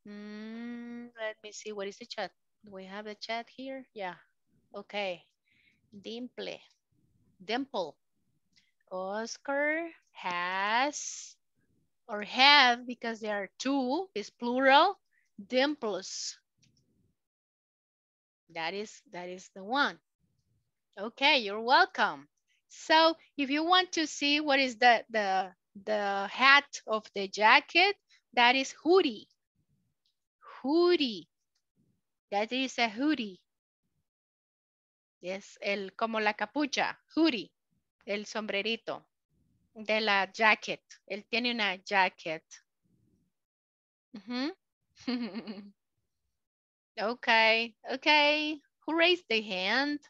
Mm, let me see, what is the chat? Do we have a chat here? Yeah, okay. Dimple. Dimple. Oscar has or have because there are two is plural dimples that is that is the one. Okay you're welcome. So if you want to see what is the the the hat of the jacket that is hoodie. Hoodie. That is a hoodie. Yes el como la capucha hoodie. El sombrerito de la jacket. Él tiene una jacket. okay, okay. Who raised the hand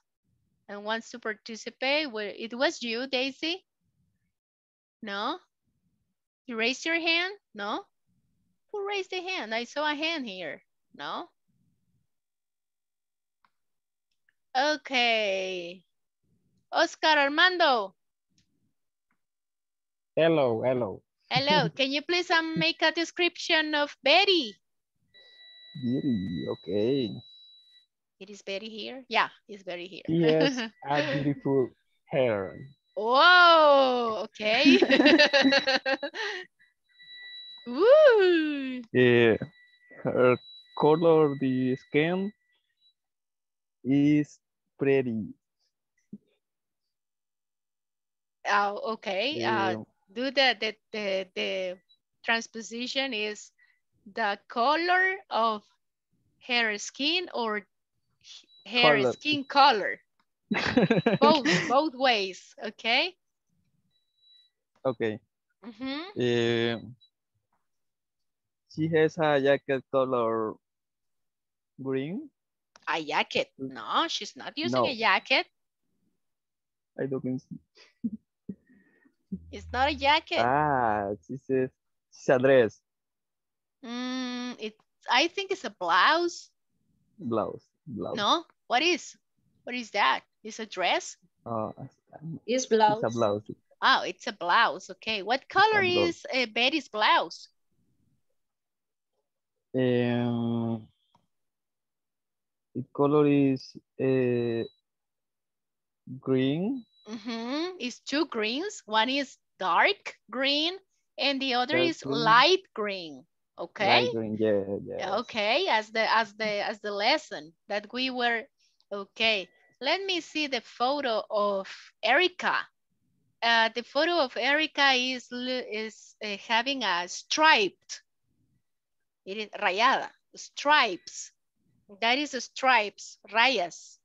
and wants to participate? Well, it was you, Daisy? No? You raised your hand? No? Who raised the hand? I saw a hand here. No? Okay. Oscar Armando. Hello, hello. Hello, can you please um, make a description of Betty? Beauty, okay. It is Betty here? Yeah, it's Betty here. Yes, a beautiful hair. Whoa, okay. Woo. Eh, her color, the skin is pretty. Oh, okay. Uh, Eh, do the, the, the, the transposition is the color of her skin or h- her Color. skin color. Both, both ways, okay? okay. Mhm. Eh, she has a jacket color green. A jacket. No, she's not using No. a jacket. I don't see. It's not a jacket. Ah, she says it's a dress, Mm, it, I think it's a blouse. blouse, blouse. No, what is? What is that? It's a dress? Uh, It's blouse. it's a blouse. blouse. Oh, it's a blouse. Okay. What color blouse. is uh, Betty's blouse? Um, the color is uh, green. Mm-hmm. It's two greens. One is dark green and the other Dark is green. light green. Okay. Yeah. Okay, as the as the as the lesson that we were okay. Let me see the photo of Erica. Uh, the photo of Erica is is uh, having a striped. It is rayada, stripes. That is stripes, rayas.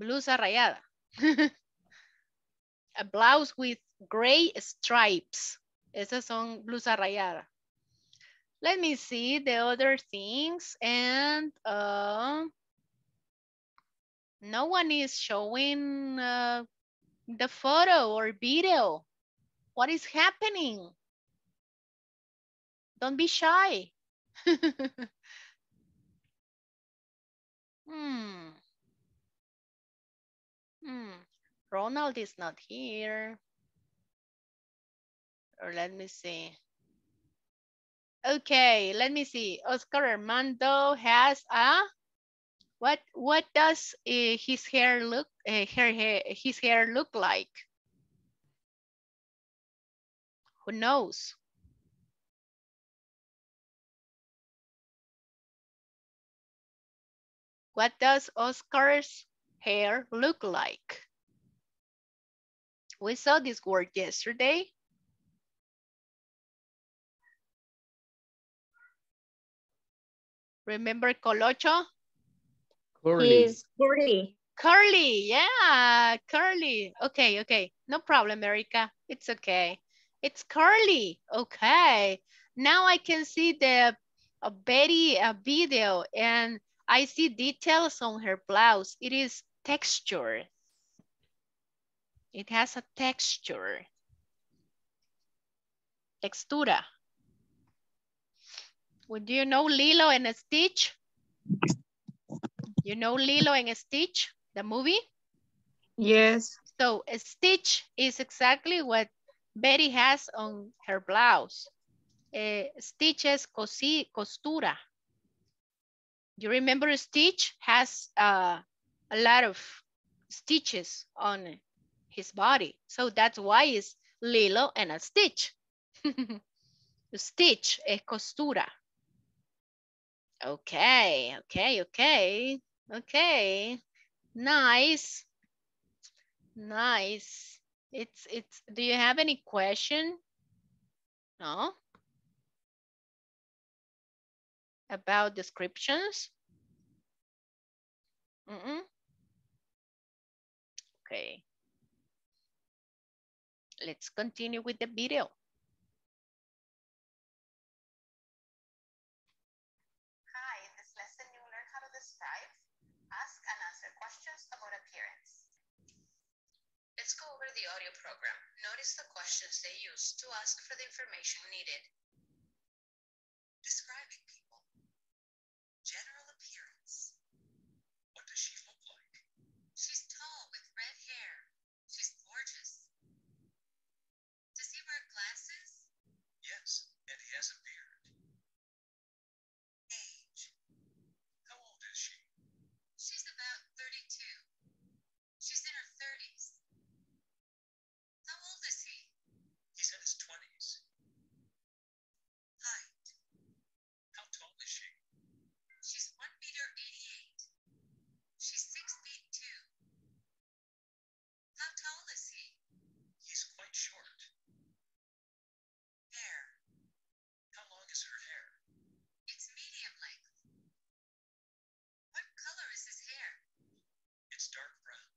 Blusa rayada. a blouse with gray stripes. Esas son blusa rayada. Let me see the other things and uh, no one is showing uh, the photo or video. What is happening? Don't be shy. hmm. Hmm. Ronald is not here. Or let me see. Okay, let me see. Oscar Armando has a what? What does uh, his hair look? Uh, hair, his hair look like? Who knows? What does Oscar's hair look like? We saw this word yesterday. Remember Colocho? Curly. Is curly. Curly, yeah, curly. Okay, okay, no problem, Erica. It's okay. It's curly, okay. Now I can see the uh, Betty uh, video and I see details on her blouse. It is texture. It has a texture. Textura. Would you know Lilo and Stitch? You know Lilo and Stitch, the movie? Yes. So a stitch is exactly what Betty has on her blouse. Uh, stitch is cosi, costura. You remember Stitch has uh, a lot of stitches on his body. So that's why it's Lilo and a Stitch. stitch es costura. Okay, okay, okay, okay. Nice. Nice. It's, it's, do you have any question? No? About descriptions? Mm -mm. Okay. Let's continue with the video. Hi, in this lesson you'll learn how to describe, ask and answer questions about appearance. Let's go over the audio Notice the questions they use to ask for the information needed. Describing people. General appearance. What does she look like? She's tall with red hair. She's gorgeous. Does he wear glasses? Yes, and he has a beard. Age. How old is she? She's about 32. She's in her 30s. How old is he? He's in his 20s. Height. How tall is she? She's 1 meter 88. She's 6 feet 2. How tall is he? He's quite short. Hair. How long is her hair? It's medium length. What color is his hair? It's dark brown.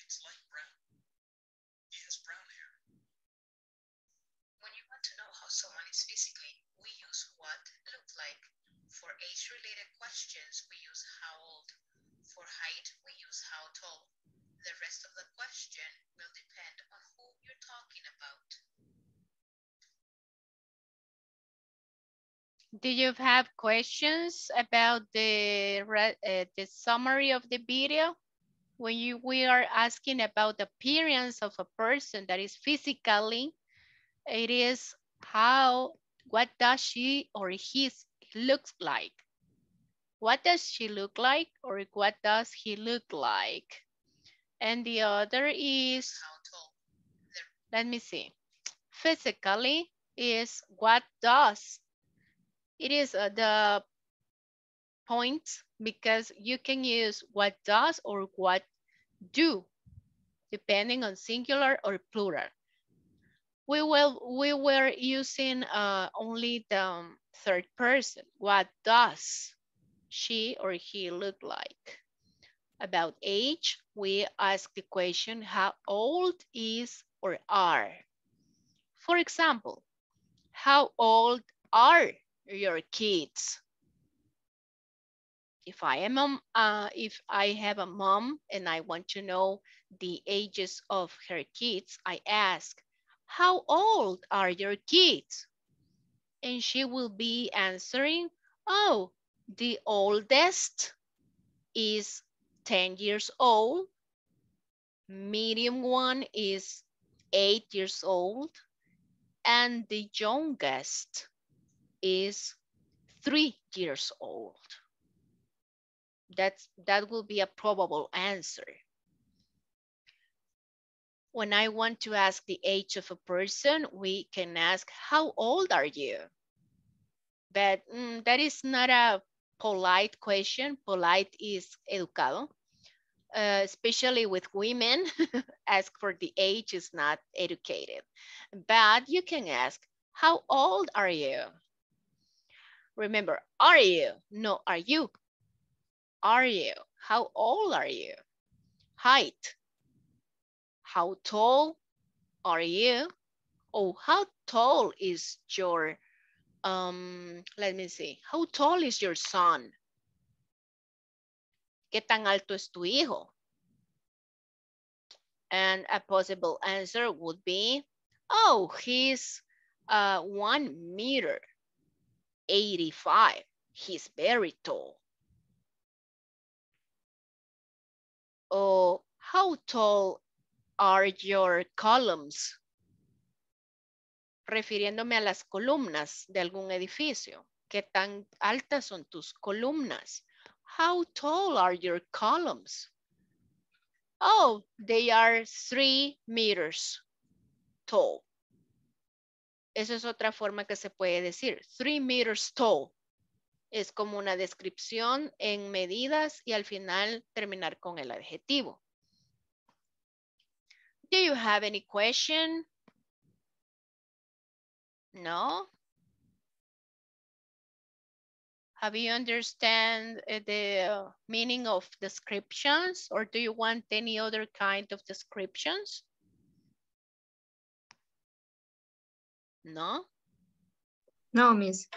It's light brown. He has brown hair. When you want to know is physically, we use what look like. For age-related questions, we use how old. For height, we use how tall. The rest of the question will depend on who you're talking about. Do you have questions about the, uh, the summary of the video? When you, we are asking about the appearance of a person that is physically, it is how, what does she or he looks like? What does she look like or what does he look like? And the other is, let me see, physically is what does it is uh, the point because you can use what does or what do depending on singular or plural. We will we were using uh, only the um, third person. What does she or he look like? About age, we ask the question how old is or are. For example, how old are your kids. If I am a, uh, if I have a mom and I want to know the ages of her kids, I ask, how old are your kids? And she will be answering, oh, the oldest is 10 years old. Medium one is eight years old. And the youngest is three years old. That's, that will be a probable answer. When I want to ask the age of a person, we can ask, how old are you? But mm, that is not a polite question. Polite is educado. uh, especially with women, ask for the age is not educated. But you can ask, how old are you? Remember, are you? No, are you? Are you? How old are you? Height. How tall are you? Oh, how tall is your, um, let me see, how tall is your son? ¿Qué tan alto es tu hijo? And a possible answer would be, oh, he's uh, one meter, 85. He's very tall. Oh, how tall are your columns? Refiriéndome a las columnas de algún edificio. ¿Qué tan altas son tus columnas? How tall are your columns? Oh, they are three meters tall. Esa es otra forma que se puede decir. Three meters tall. Es como una descripción en medidas y al final terminar con el adjetivo. Do you have any question? No? Have you understand uh, the meaning of descriptions or do you want any other kind of descriptions? No? No, miss.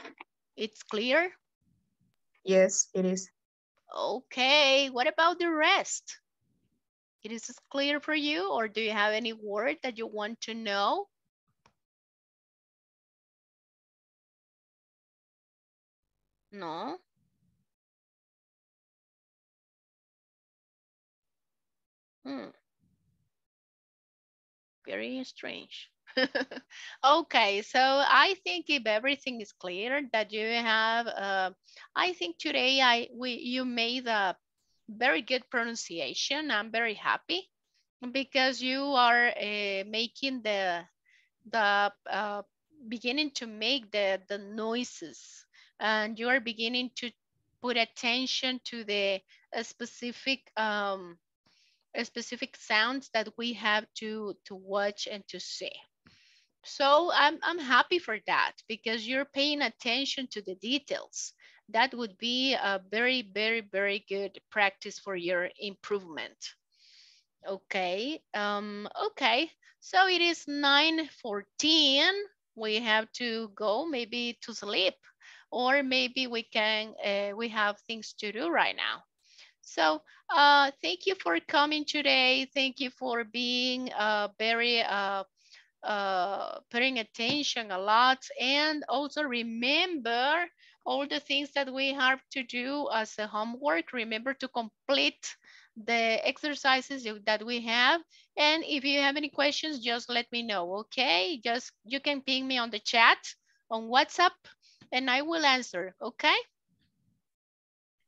It's clear? Yes, it is. Okay, what about the rest? It is clear for you or do you have any word that you want to know? No. Hmm. Very strange. okay, so I think if everything is clear that you have, uh, I think today I we you made a very good pronunciation. I'm very happy because you are uh, making the the uh, beginning to make the the noises and you are beginning to put attention to the uh, specific um, specific sounds that we have to to watch and to see. So I'm, I'm happy for that because you're paying attention to the details. That would be a very, very, very good practice for your improvement. Okay, um, okay. So it is 9.14. We have to go maybe to sleep or maybe we can, uh, we have things to do right now. So uh, thank you for coming today. Thank you for being uh, very, uh, uh, putting attention a lot. And also remember all the things that we have to do as a homework. Remember to complete the exercises that we have. And if you have any questions, just let me know, okay? Just, you can ping me on the chat on WhatsApp and I will answer, okay?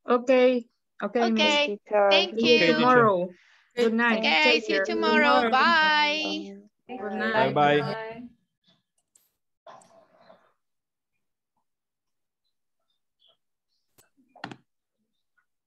Okay. Okay. Okay. Thank See you. tomorrow. Good night. Okay, Take see you care. tomorrow. Bye. Good night. Bye-bye.